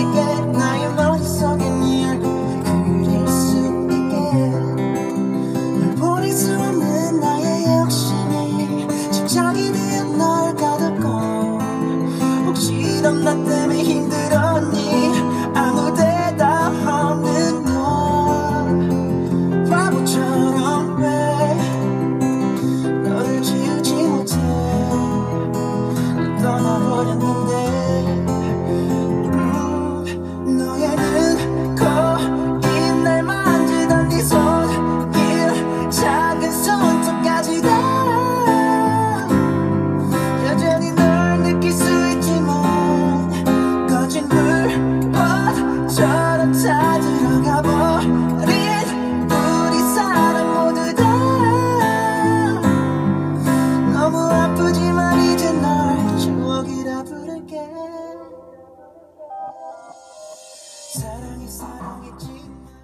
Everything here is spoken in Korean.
again. 사랑이 사랑했지만